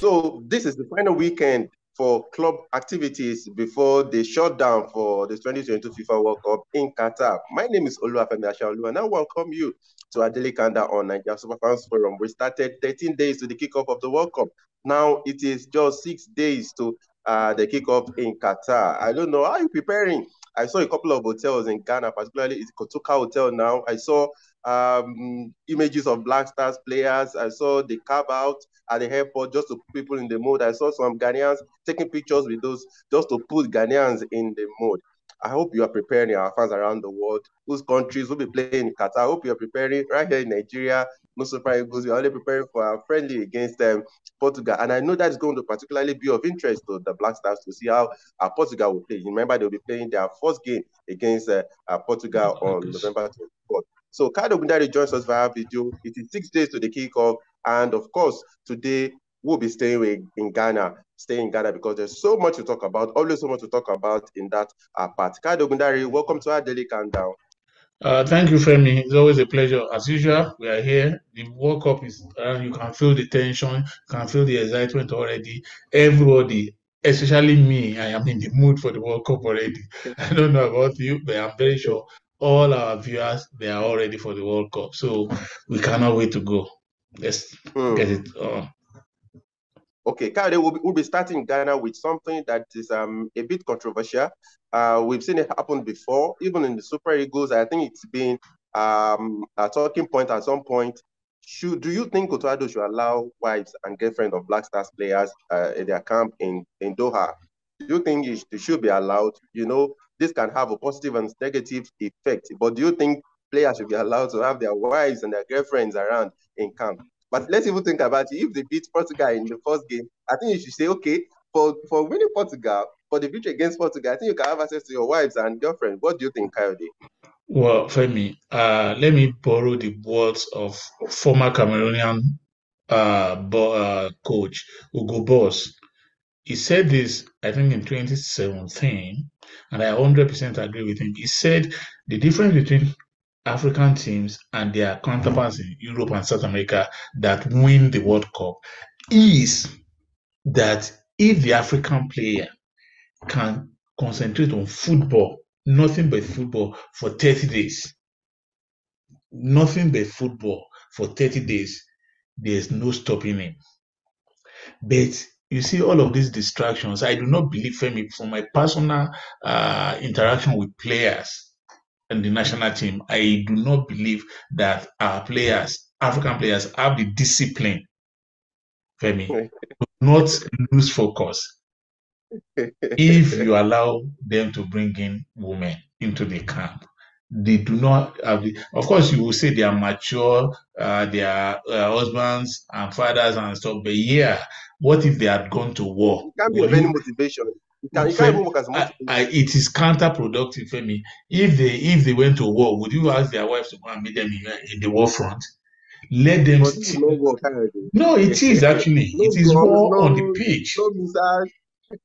So this is the final weekend for club activities before the shutdown for the 2022 FIFA World Cup in Qatar. My name is Oluwafemi Ashaolu, and I welcome you to Adele Kanda on Nigeria Superfans Forum. We started 13 days to the kickoff of the World Cup. Now it is just six days to uh, the kickoff in Qatar. I don't know how you preparing. I saw a couple of hotels in Ghana, particularly it's Kotoka Hotel now. I saw um, images of Black Stars players. I saw the carve out at the airport just to put people in the mood. I saw some Ghanaians taking pictures with those just to put Ghanaians in the mood. I hope you are preparing our fans around the world, whose countries will be playing in Qatar. I hope you are preparing right here in Nigeria. No surprise, because we are only preparing for our friendly against um, Portugal. And I know that is going to particularly be of interest to the Black Stars to see how uh, Portugal will play. Remember, they'll be playing their first game against uh, uh, Portugal on November 24th. So Kayode Ogundare joins us via video. It is six days to the kickoff. And of course, today we'll be staying in Ghana, staying in Ghana because there's so much to talk about, always so much to talk about in that uh, part. Kayode Ogundare, welcome to our daily countdown. Uh, thank you, Femi. It's always a pleasure. As usual, we are here. The World Cup is, uh, you can feel the tension, you can feel the excitement already. Everybody, especially me, I am in the mood for the World Cup already. I don't know about you, but I'm very sure all our viewers they are all ready for the World Cup. So we cannot wait to go. Let's mm. get it on. Okay, Kade, we'll be, we'll be starting Ghana with something that is um, a bit controversial. Uh, we've seen it happen before, even in the Super Eagles. I think it's been um, a talking point at some point. Should do you think Otto Addo should allow wives and girlfriends of Black Stars players uh, in their camp in, in Doha? Do you think it should be allowed? You know, this can have a positive and negative effect. But do you think players should be allowed to have their wives and their girlfriends around in camp? But let's even think about it. If they beat Portugal in the first game, I think you should say, okay, for, for winning Portugal, for the victory against Portugal, I think you can have access to your wives and girlfriends. What do you think, Kayode? Well, Femi, uh, let me borrow the words of former Cameroonian uh, bo- uh, coach Hugo Broos. He said this, I think, in 2017, and I 100% agree with him. He said the difference between African teams and their counterparts in Europe and South America that win the World Cup is that if the African player can concentrate on football, nothing but football for 30 days, nothing but football for 30 days, there's no stopping him. But you see all of these distractions. I do not believe, Femi, from my personal uh, interaction with players and the national team, I do not believe that our players, African players, have the discipline, Femi, to not lose focus. if you allow them to bring in women into the camp, they do not have the, of course you will say they are mature uh, they are uh, husbands and fathers and stuff but yeah what if they had gone to war? It can't be of any motivation. It, can, it, can't work as I, I, it is counterproductive for me if they if they went to war would you ask their wives to go and meet them in, in the war front? Let them st- no, war, no it is actually. No, it is war no, on the pitch. no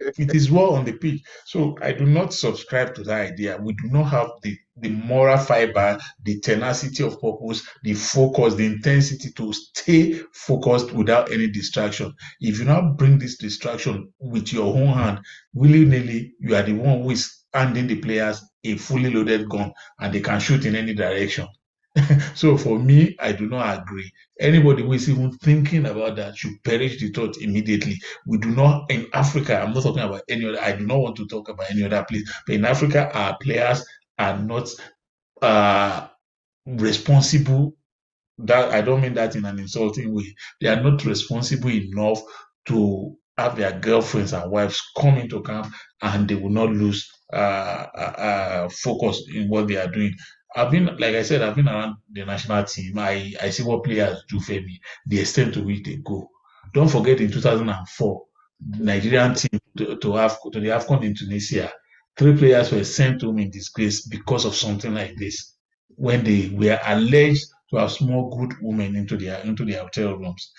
it is war on the pitch. So I do not subscribe to that idea. We do not have the, the moral fiber, the tenacity of purpose, the focus, the intensity to stay focused without any distraction. If you now bring this distraction with your own hand, willy-nilly, you are the one who is handing the players a fully loaded gun and they can shoot in any direction. so for me, I do not agree. Anybody who is even thinking about that should perish the thought immediately. We do not in Africa. I'm not talking about any other. I do not want to talk about any other place. But in Africa, our players are not uh, responsible. That I don't mean that in an insulting way. They are not responsible enough to have their girlfriends and wives come into camp, and they will not lose uh, uh, uh focus in what they are doing. I've been, like I said, I've been around the national team. I, I see what players do for me, the extent to which they go. Don't forget in 2004, the Nigerian team to, to, have, to the AFCON in Tunisia, three players were sent home in disgrace because of something like this, when they were alleged to have small good women into their into their hotel rooms.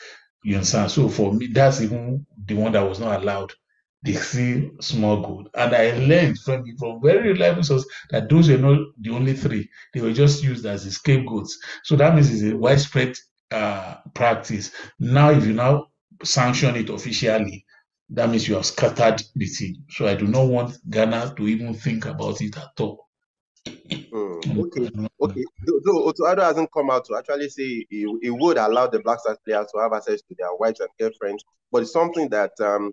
You understand? So for me, that's even the one that was not allowed they see small good. And I learned from, from very reliable sources that those were not the only three. They were just used as the scapegoats. So that means it's a widespread uh, practice. Now, if you now sanction it officially, that means you have scattered the team. So I do not want Ghana to even think about it at all. Mm, okay, okay. Though Otto hasn't come out to actually say he, he would allow the Black Stars players to have access to their wives and girlfriends, but it's something that um,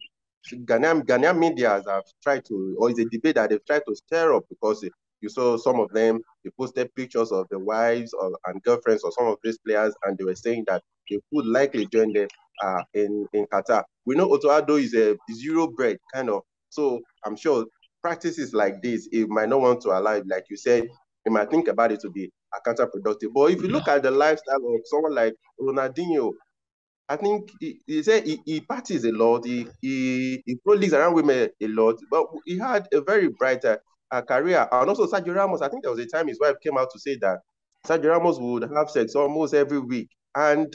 Ghanaian, Ghanaian media have tried to, or it's a debate that they've tried to stir up because you saw some of them, they posted pictures of the wives or, and girlfriends of some of these players, and they were saying that they would likely join them uh, in, in Qatar. We know Otto Addo is a zero bred kind of, so I'm sure practices like this, it might not want to allow it. Like you said, you might think about it to be counterproductive. But if you look at the lifestyle of someone like Ronaldinho, I think he, he said he, he parties a lot. He he he prolix around women a lot, but he had a very bright uh, uh, career. And also Sergio Ramos, I think there was a time his wife came out to say that Sergio Ramos would have sex almost every week, and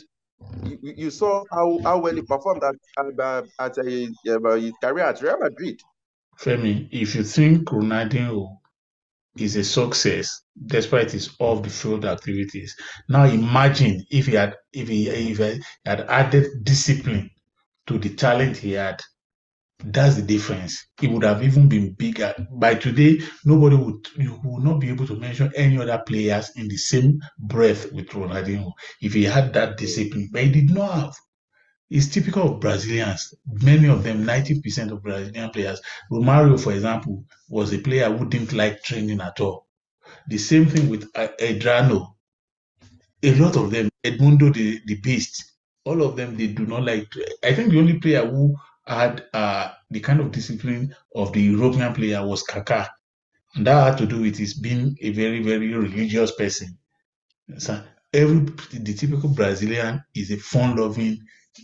you, you saw how, how well he performed at uh, at a, uh, his career at Real Madrid. Femi, if you think Ronaldinho is a success despite his off the field activities. Now imagine if he had if he, if he had added discipline to the talent he had. That's the difference. It would have even been bigger. By today, nobody would you would not be able to mention any other players in the same breath with Ronaldinho if he had that discipline. But he did not have. It's typical of Brazilians. Many of them, 90% of Brazilian players. Romario, for example, was a player who didn't like training at all. The same thing with Adriano. A lot of them, Edmundo the, the Beast, all of them, they do not like. I think the only player who had uh, the kind of discipline of the European player was Kaká. And that had to do with his being a very, very religious person. So every the typical Brazilian is a fun-loving,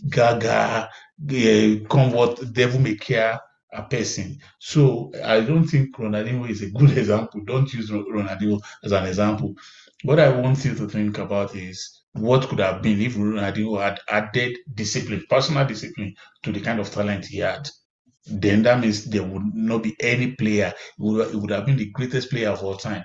gaga, eh, come what devil may care a person. So I don't think Ronaldinho is a good example. Don't use Ronaldinho as an example. What I want you to think about is what could have been if Ronaldinho had added discipline, personal discipline, to the kind of talent he had. Then that means there would not be any player. It would, it would have been the greatest player of all time.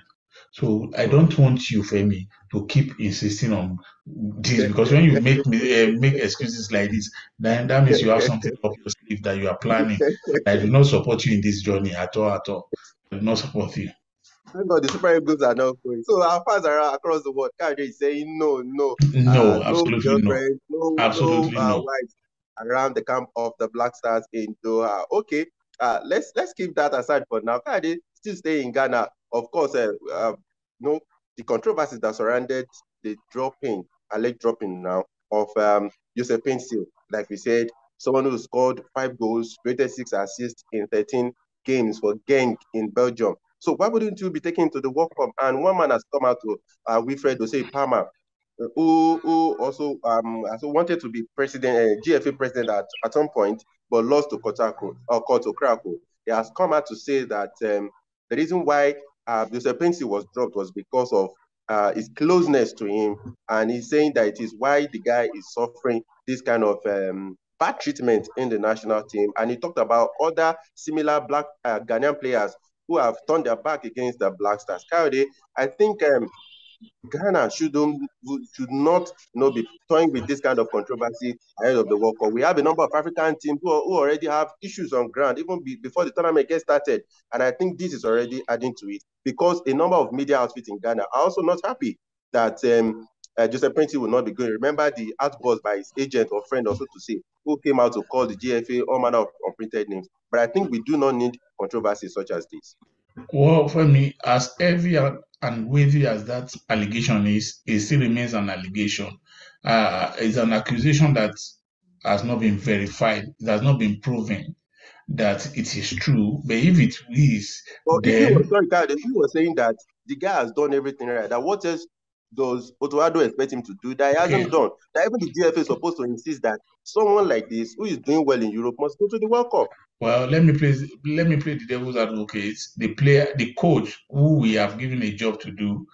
So I don't want you, Femi, to keep insisting on this because when you make uh, make excuses like this, then that means you have something up your sleeve that you are planning. I do not support you in this journey at all, at all. I do not support you. God the Super Eagles are not going. So our fans are across the world. Kayode is saying no, no, no, uh, absolutely no, no, absolutely no, no. Uh, around the camp of the Black Stars in Doha. Okay, uh, let's let's keep that aside for now. Kanye still stay in Ghana of course, uh, uh, you know, the controversies that surrounded the dropping, alleged dropping now of um, Joseph Paintsil, like we said, someone who scored five goals, created six assists in 13 games for Genk in Belgium. So why wouldn't you be taken to the World Cup? And one man has come out to uh, Wilfred Osei Palmer, who, who also um also wanted to be president, uh, GFA president at, at some point, but lost to Kotako or Kurt Okraku. He has come out to say that um, the reason why uh, Joseph Paintsil was dropped was because of uh, his closeness to him, and he's saying that it is why the guy is suffering this kind of um, bad treatment in the national team. And he talked about other similar black uh, Ghanaian players who have turned their back against the Black Stars. Kayode, I think um, Ghana should should not you know, be toying with this kind of controversy ahead of the World Cup. We have a number of African teams who, who already have issues on ground even be, before the tournament gets started, and I think this is already adding to it because a number of media outfits in Ghana are also not happy that um, uh, Joseph Paintsil will not be going. Remember the outburst by his agent or friend also to say who came out to call the GFA all manner of unprinted names. But I think we do not need controversy such as this. Well, for me, as heavy and weighty as that allegation is, it still remains an allegation. Uh, it's an accusation that has not been verified, it has not been proven that it is true. But if it is, well, then... was, sorry, Kyle, he was saying that the guy has done everything right. That what else does Otto Addo expect him to do that he hasn't okay. done? That even the GFA is supposed to insist that someone like this who is doing well in Europe must go to the World Cup. Well, let me play. Let me play the devil's advocate. The player, the coach, who we have given a job to do,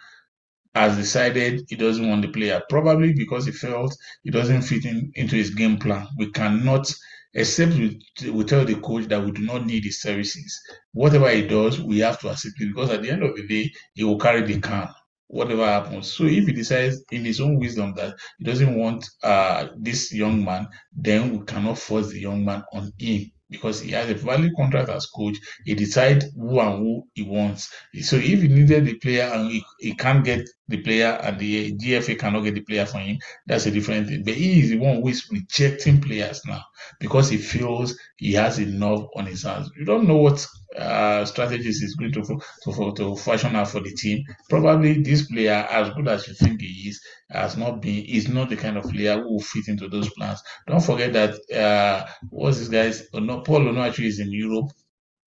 has decided he doesn't want the player. Probably because he felt he doesn't fit in into his game plan. We cannot, except we, we tell the coach that we do not need his services. Whatever he does, we have to accept it because at the end of the day, he will carry the can. whatever happens. So if he decides in his own wisdom that he doesn't want uh, this young man, then we cannot force the young man on him because he has a valid contract as coach. He decides who and who he wants. So if he needed the player and he, he can't get the player and the GFA cannot get the player for him, that's a different thing. But he is the one who is rejecting players now because he feels he has enough on his hands. You don't know what uh, strategies he's going to, to, to fashion out for the team. Probably this player, as good as you think he is, has not been, is not the kind of player who will fit into those plans. Don't forget that, uh, what's this guy's, Paul Onuachu is in Europe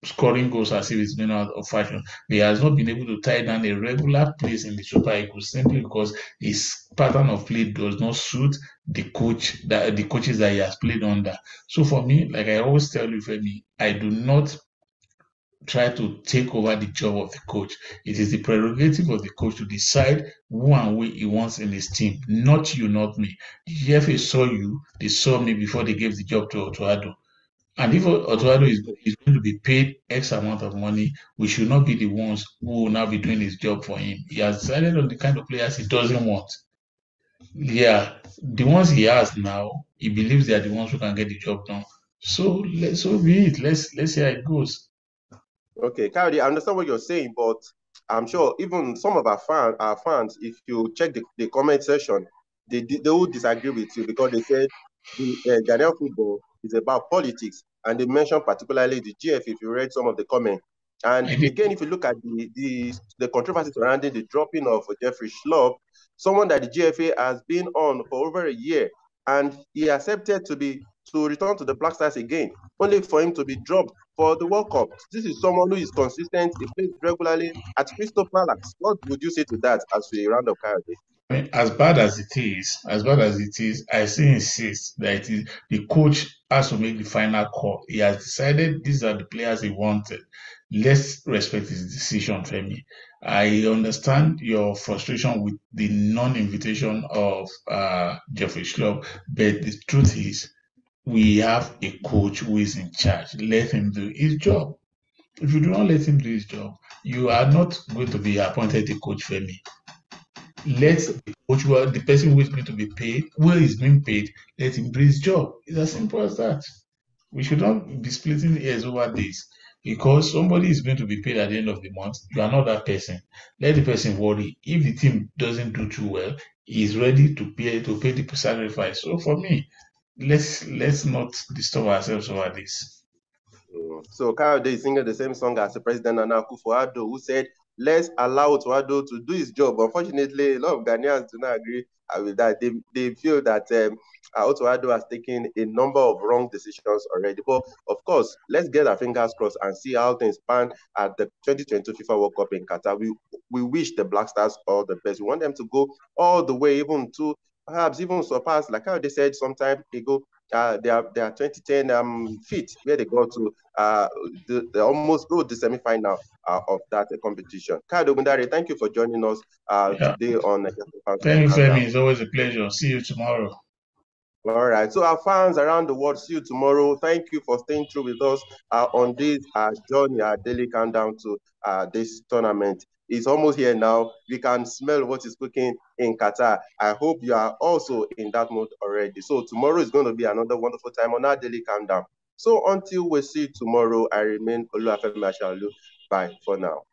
scoring goals as if it's been out of fashion. He has not been able to tie down a regular place in the Super Eagles simply because his pattern of play does not suit the coach that the coaches that he has played under. So for me, like I always tell you, Femi, I do not try to take over the job of the coach. It is the prerogative of the coach to decide who and who he wants in his team, not you, not me. The GFA saw you, they saw me before they gave the job to Otto Addo. And if Otto Addo is, is going to be paid X amount of money, we should not be the ones who will now be doing his job for him. He has decided on the kind of players he doesn't want. Yeah, the ones he has now, he believes they are the ones who can get the job done. So let so be it. Let's let's see how it goes. Okay, Kayode, I understand what you're saying, but I'm sure even some of our fans, our fans, if you check the, the comment section, they they will disagree with you because they said the uh, Ghanaian football is about politics, and they mentioned particularly the GF. If you read some of the comments, and again, if you look at the the, the controversy surrounding the dropping of Jeffrey Schlupp, someone that the GFA has been on for over a year, and he accepted to be to return to the Black Stars again, only for him to be dropped for the World Cup. This is someone who is consistent. He plays regularly at Crystal Palace. What would you say to that as we round up Kayode? I mean, as bad as it is, as bad as it is, I still insist that the coach has to make the final call. He has decided these are the players he wanted. Let's respect his decision, Femi. I understand your frustration with the non-invitation of uh, Jeffrey but the truth is we have a coach who is in charge. Let him do his job. If you do not let him do his job, you are not going to be appointed a coach me. Let the coach, the person who is going to be paid, who is being paid, let him do his job. It's as simple as that. We should not be splitting hairs over this because somebody is going to be paid at the end of the month. You are not that person. Let the person worry. If the team doesn't do too well, he is ready to pay to pay the sacrifice. So for me, let's let's not disturb ourselves over this. So Kayode is singing the same song as the president Nana Akufo-Addo, who said, "Let's allow Otto Addo to do his job." Unfortunately, a lot of Ghanaians do not agree uh, with that. They, they feel that um, Otto Addo has taken a number of wrong decisions already. But of course, let's get our fingers crossed and see how things pan at the 2022 FIFA World Cup in Qatar. We we wish the Black Stars all the best. We want them to go all the way, even to perhaps even surpass, like how they said some time ago, uh, they are they are 2010 um feat where they got to uh the, they almost go the semi-final uh, of that uh, competition. Kayode Ogundare, thank you for joining us uh yeah. today on uh, Thank you, Femi. It's always a pleasure. See you tomorrow. All right. So our fans around the world, see you tomorrow. Thank you for staying through with us uh, on this uh, journey, our daily countdown to uh, this tournament. It's almost here now. We can smell what is cooking in Qatar. I hope you are also in that mode already. So tomorrow is going to be another wonderful time on our daily countdown. So until we see tomorrow, I remain Oluwafemi Ashaolu. Bye for now.